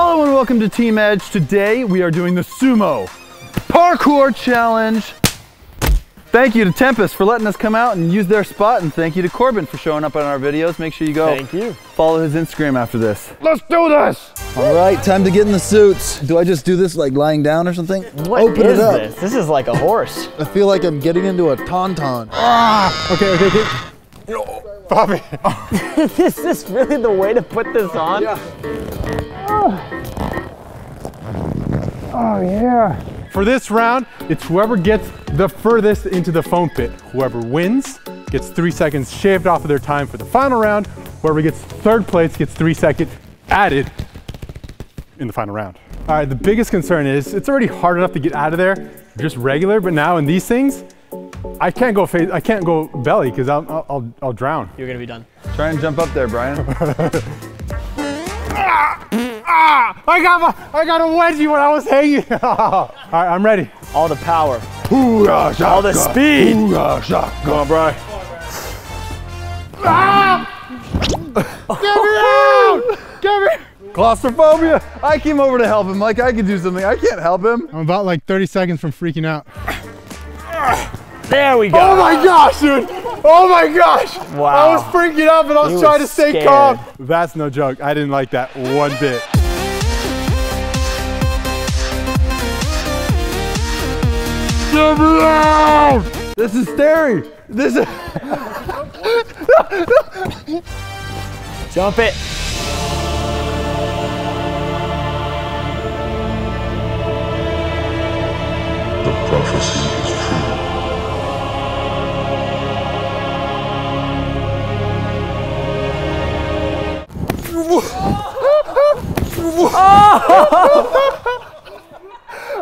Hello and welcome to Team Edge. Today we are doing the Sumo Parkour Challenge. Thank you to Tempest for letting us come out and use their spot, and thank you to Corbin for showing up on our videos. Make sure you go Thank you. follow his Instagram after this. Let's do this! All right, time to get in the suits. Do I just do this like lying down or something? What Open is it up. this? This is like a horse. I feel like I'm getting into a tauntaun. Ah! Okay, okay, okay. Bobby. is this really the way to put this on? Oh. Oh, for this round, it's whoever gets the furthest into the foam pit. Whoever wins gets three seconds shaved off of their time for the final round. Whoever gets third place gets three seconds added in the final round. All right, the biggest concern is it's already hard enough to get out of there, just regular, but now in these things, I can't go face, I can't go belly because I'll, I'll, I'll, I'll drown. You're gonna be done. Try and jump up there, Bryan. Ah, I got my, I got a wedgie when I was hanging. All right, I'm ready. All the power. All the speed. Come on, Bryan. Get me out. Get me. Claustrophobia. I came over to help him like I could do something. I can't help him. I'm about like 30 seconds from freaking out. There we go. Oh my gosh, dude! Oh my gosh! Wow. I was freaking out, but I was He trying was to stay scared. calm. That's no joke. I didn't like that one bit. Get me out! This is scary. This is. Jump it. The prophecy is true.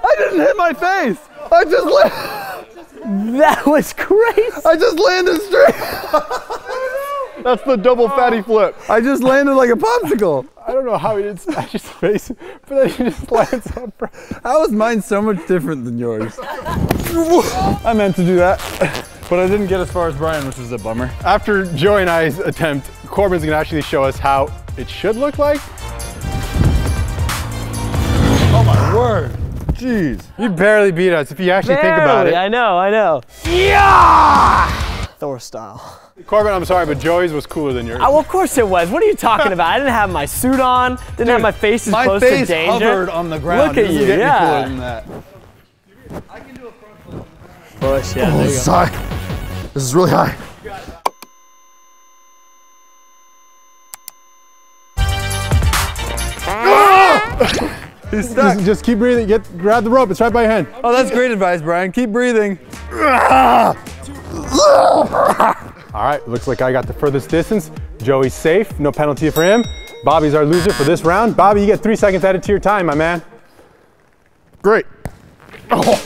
I didn't hit my face. I just la- That was crazy. I just landed straight. That's the double fatty flip. I just landed like a popsicle. I don't know how he didn't smash his face, but then he just lands up. How is mine so much different than yours? I meant to do that, but I didn't get as far as Bryan, which is a bummer. After Joey and I's attempt, Corbin's gonna actually show us how it should look like. Oh my word. Jeez. You barely beat us if you actually think about it. I know, I know. Yeah! Thor style. Corbin, I'm sorry, but Joey's was cooler than yours. Oh, well, of course it was. What are you talking about? I didn't have my suit on. Didn't have my face as My close face to danger. My hovered on the ground. Look at Doesn't you, yeah. Any cooler than that. Push, yeah, there you This is high. This is really high. He's stuck. Just, just keep breathing. Get grab the rope. It's right by your hand. Oh, that's great advice, Bryan. Keep breathing. All right, looks like I got the furthest distance. Joey's safe, no penalty for him. Bobby's our loser for this round. Bobby, you get three seconds added to your time, my man. Great. Oh.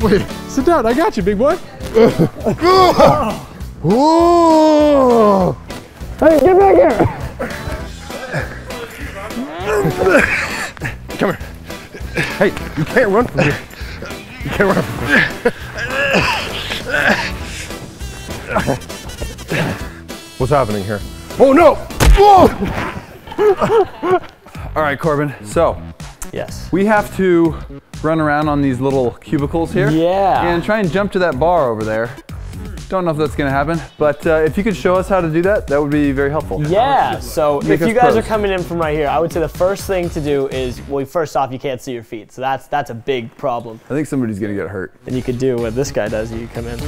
Wait, sit down. I got you, big boy. Ooh. Hey, get back here. Hey, you can't run from here. You can't run from here. What's happening here? Oh no! All right, Corbin. So Yes. we have to run around on these little cubicles here. Yeah. And try and jump to that bar over there. Don't know if that's gonna happen, but uh, if you could show us how to do that, that would be very helpful. Yeah, so Make if you guys pros. are coming in from right here, I would say the first thing to do is, well, first off, you can't see your feet. So that's that's a big problem. I think somebody's gonna get hurt. And you could do what this guy does. You come in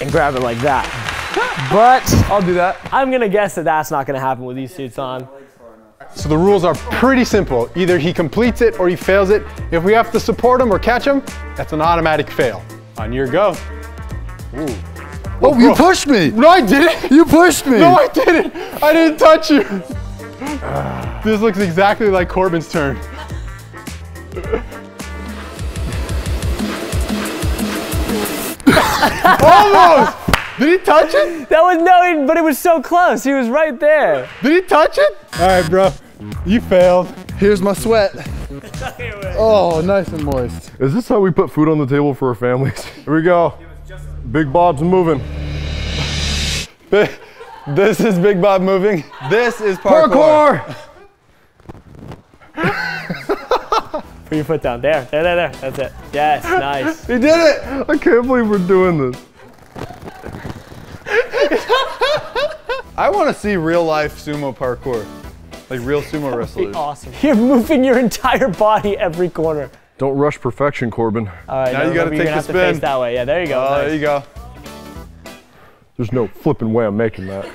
and grab it like that. But I'll do that. I'm gonna guess that that's not gonna happen with these suits on. So the rules are pretty simple. Either he completes it or he fails it. If we have to support him or catch him, that's an automatic fail. On your go. Oh, you pushed me. No, I didn't. You pushed me. No, I didn't. I didn't touch you. this looks exactly like Corbin's turn. Almost. Did he touch it? That was no, but it was so close. He was right there. Did he touch it? All right, bro. You failed. Here's my sweat. Oh, nice and moist. Is this how we put food on the table for our families? Here we go. Big Bob's moving. This is Big Bob moving. This is parkour. Parkour! Put your foot down. There, there, there, there. That's it. Yes, nice. He did it. I can't believe we're doing this. I want to see real life sumo parkour. Like real sumo wrestlers. Awesome. You're moving your entire body every corner. Don't rush perfection, Corbin. All right, Now you gotta remember, you're take gonna have the to face that way. Yeah, there you go. Oh, Nice. there you go. There's no flipping way I'm making that.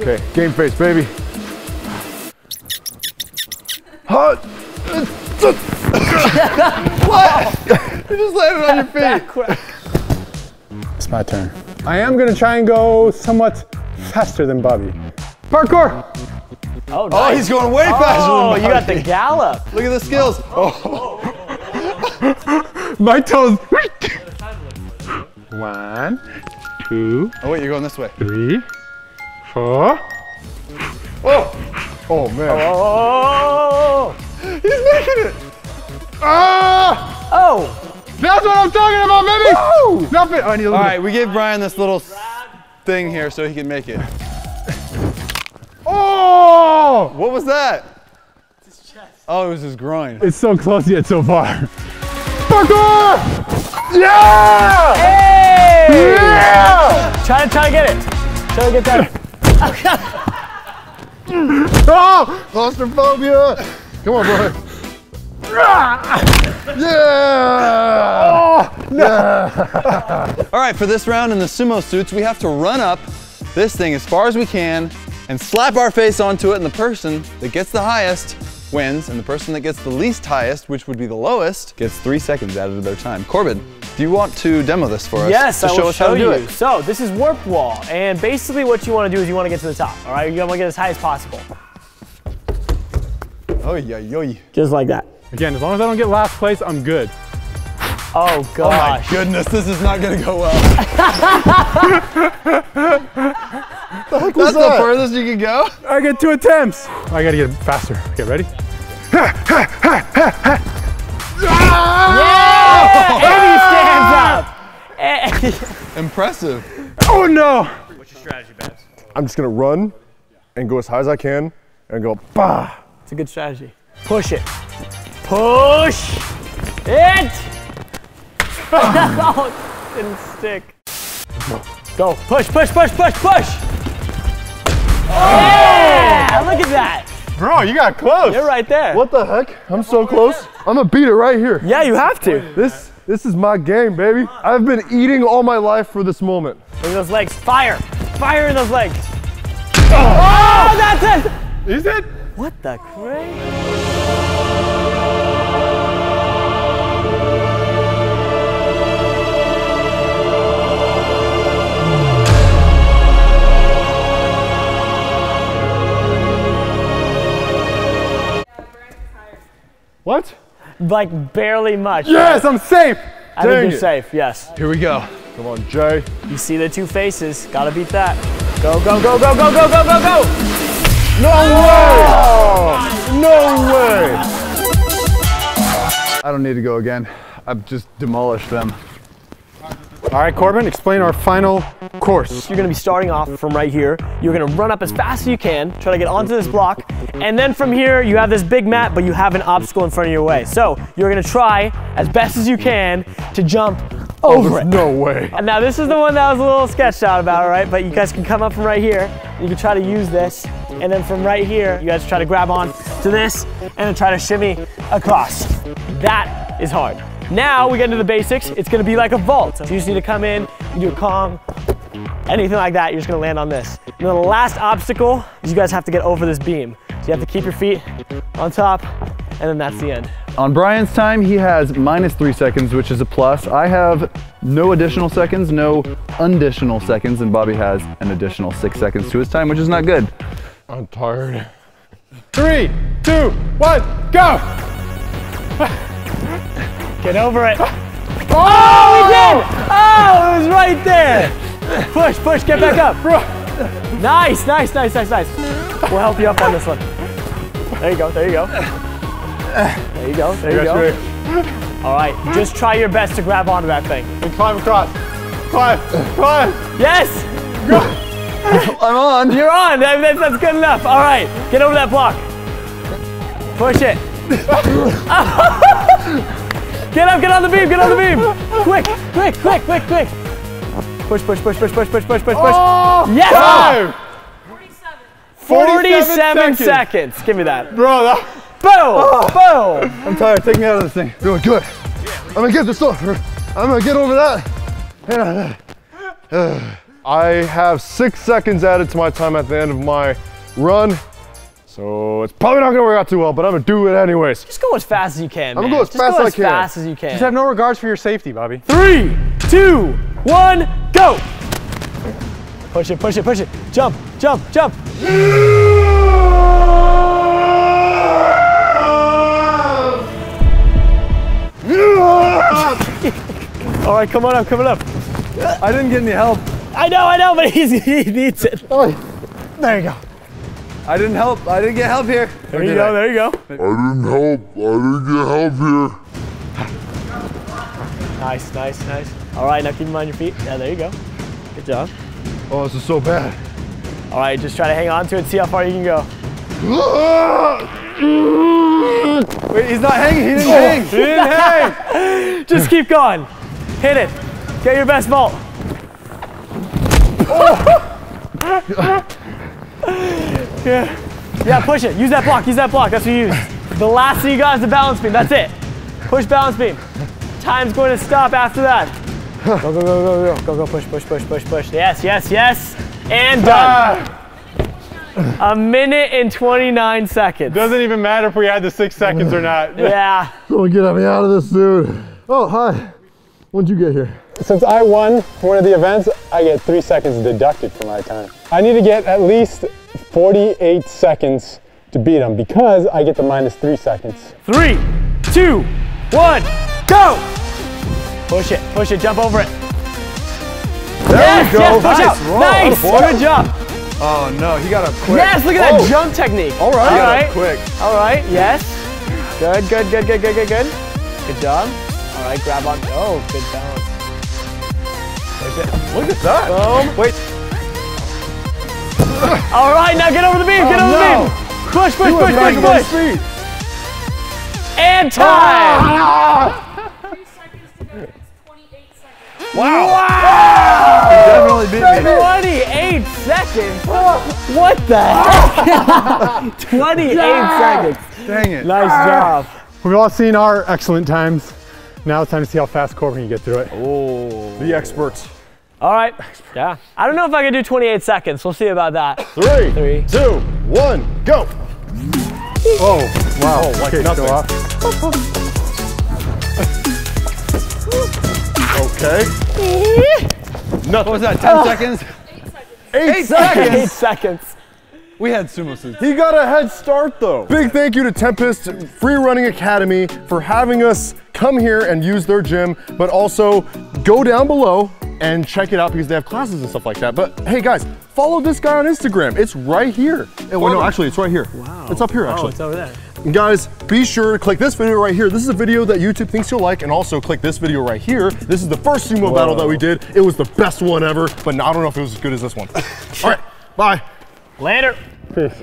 Okay, game face, baby. Hot. what? You just landed on your feet. It's my turn. I am gonna try and go somewhat faster than Bobby. Parkour! Oh, no! Oh, he's going way faster Oh, you got the gallop. Look at the skills. Oh, My toes. One, two, oh wait, you're going this way. three, four. Oh Oh man. Oh, He's making it. Ah! oh, That's what I'm talking about, baby! Stop it! Oh, I need a All little right, we gave Bryan this little thing here so he can make it. Oh! What was that? It's his chest. Oh, it was his groin. It's so close yet so far. Parkour! Yeah! hey! Yeah! Try to try to get it. Try to get that. Oh! Claustrophobia! Come on, Bryan. Yeah! Oh, All right, for this round in the sumo suits, we have to run up this thing as far as we can and slap our face onto it, and the person that gets the highest wins, and the person that gets the least highest, which would be the lowest, gets three seconds added to their time. Corbin, do you want to demo this for us? Yes, to I show will us how show to do you. it. So this is warp wall, and basically what you want to do is you want to get to the top. All right, you want to get as high as possible, Oh yeah, yo. just like that. Again, as long as I don't get last place, I'm good. Oh Oh my goodness, this is not gonna go well. That's the furthest you can go. I get two attempts. I gotta get faster. Okay, ready? Yeah! And he stands ah! up. Impressive. Oh no! What's your strategy, Babs? I'm just gonna run and go as high as I can and go bah. It's a good strategy. Push it. Push it. oh, didn't stick. Go. Push, push, push, push, push. Yeah! Look at that. Bro, you got close. You're right there. What the heck? I'm so close. I'm gonna beat it right here. Yeah, you have to. This this is my game, baby. I've been eating all my life for this moment. Look at those legs. Fire. Fire in those legs. Oh, oh that's it. Is it? What the crazy? Like barely much. Yes, I'm safe. I think you're it. safe. Yes. Here we go. Come on, Jay. You see the two faces. Gotta beat that. Go, go, go, go, go, go, go, go, go. No oh! way! No way! I don't need to go again. I've just demolished them. All right, Corbin, explain our final course. You're gonna be starting off from right here. You're gonna run up as fast as you can, try to get onto this block, and then from here you have this big mat, but you have an obstacle in front of your way. So you're gonna try as best as you can to jump oh, over it. No way. And now this is the one that I was a little sketched out about, all right? But you guys can come up from right here. You can try to use this, and then from right here, you guys try to grab on to this, and then try to shimmy across. That is hard. Now we get into the basics. It's gonna be like a vault. So you just need to come in, you do a Kong, anything like that, you're just gonna land on this. And then the last obstacle is you guys have to get over this beam. So you have to keep your feet on top, and then that's the end. On Bryan's time, he has minus three seconds, which is a plus. I have no additional seconds, no additional seconds, and Bobby has an additional six seconds to his time, which is not good. I'm tired. Three, two, one, go! Get over it. Oh, oh we did! Oh, it was right there. Push, push, get back up. Nice, nice, nice, nice, nice. We'll help you up on this one. There you go, there you go. There you go, there you go. All right, just try your best to grab onto that thing. And climb across. Climb, climb. Yes! I'm on. You're on. That's, that's good enough. All right, get over that block. Push it. get up, get on the beam, get on the beam. Quick, quick, quick, quick, quick. Push, push, push, push, push, push, push, push, push. Oh, yes! Five. 47, 47 seconds. Give me that. Bro, that, Boom, oh. boom. I'm tired. Take me out of this thing. Doing good. I'm gonna get this over. I'm gonna get over that. I have six seconds added to my time at the end of my run. So it's probably not gonna work out too well, but I'm gonna do it anyways. Just go as fast as you can, I'm man. gonna go as Just fast go as I as can. fast as you can. just have no regards for your safety, Bobby. Three, two, one, go. Push it, push it, push it. Jump, jump, jump. All right, come on up, coming up. I didn't get any help. I know, I know, but he's, he needs it. Oh. There you go. I didn't help. I didn't get help here. There you go, there you go. I didn't help. I didn't get help here. Nice, nice, nice. All right, now keep him on your feet. Yeah, there you go. Good job. Oh, this is so bad. All right, just try to hang on to it, see how far you can go. Wait, he's not hanging. He didn't oh. hang. He didn't hang. Just keep going. Hit it. Get your best vault. yeah. Yeah, push it. Use that block. Use that block. That's what you use. The last thing you got is the balance beam. That's it. Push balance beam. Time's going to stop after that. Go, go, go, go, go. Go, go, push, push, push, push, push. Yes, yes, yes. And done. Ah! A minute and 29 seconds. Doesn't even matter if we had the six seconds or not. Yeah. Someone get me out of this, dude. Oh, hi. When'd you get here? Since I won one of the events, I get three seconds deducted from my time. I need to get at least 48 seconds to beat him because I get the minus three seconds. Three, two, one, go! Push it, push it, jump over it. There yes, we go. yes, push nice. out. Roll. Nice, oh, Attaboy. good job. Oh no, he got up quick. Yes, look at that Oh. jump technique. All right. All right, quick. all right, yes. Good, good, good, good, good, good, good. Good job. All right, grab on. Oh, good balance. Push it. Look at that. Boom. Wait. All right, now get over the beam, get Oh, over the beam. Push, push, push, push, push. And time. Three seconds. Definitely beat me. 28 seconds. What the heck? 28 seconds. Dang it. Nice ah. job. We've all seen our excellent times. Now it's time to see how fast Corbin can get through it. Oh. The experts. All right. Yeah. I don't know if I can do 28 seconds. We'll see about that. Three, Three. two, one, go. Oh, wow. Oh, like okay, nothing. Go off. Okay. What was that? 10 seconds? Eight, seconds. Eight seconds. We had sumo suits. He got a head start though. Big thank you to Tempest Free Running Academy for having us come here and use their gym, but also go down below and check it out because they have classes and stuff like that. But hey guys, follow this guy on Instagram. It's right here. Oh, no, actually, it's right here. Wow. It's up here, actually. Oh, actually. it's over there. And guys, be sure to click this video right here. This is a video that YouTube thinks you'll like, and also click this video right here. This is the first sumo battle that we did. It was the best one ever, but I don't know if it was as good as this one. All right, bye. Later. Peace.